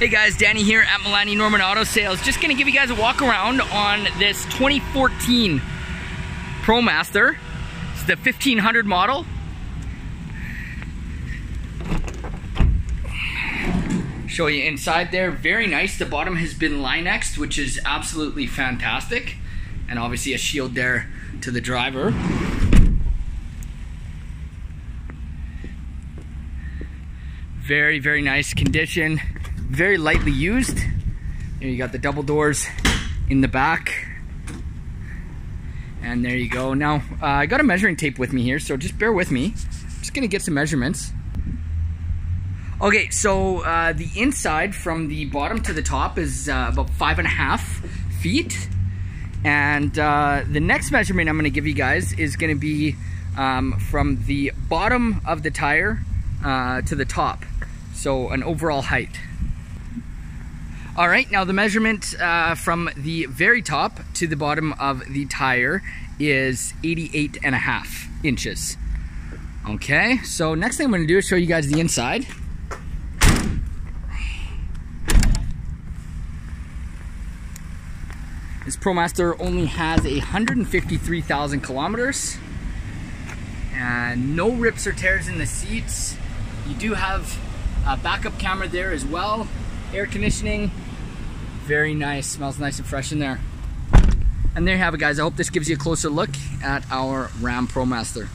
Hey guys, Danny here at Milani Norman Auto Sales. Just gonna give you guys a walk around on this 2014 ProMaster. It's the 1500 model. Show you inside there, very nice. The bottom has been Linexed, which is absolutely fantastic. And obviously a shield there to the driver. Very, very nice condition very lightly used. There you got the double doors in the back. And there you go. Now, uh, I got a measuring tape with me here, so just bear with me. I'm just gonna get some measurements. Okay, so uh, the inside from the bottom to the top is uh, about five and a half feet. And uh, the next measurement I'm gonna give you guys is gonna be um, from the bottom of the tire uh, to the top. So an overall height. All right, now the measurement uh, from the very top to the bottom of the tire is 88 and a half inches. Okay, so next thing I'm gonna do is show you guys the inside. This ProMaster only has 153,000 kilometers and no rips or tears in the seats. You do have a backup camera there as well, air conditioning, very nice, smells nice and fresh in there. And there you have it guys, I hope this gives you a closer look at our Ram ProMaster.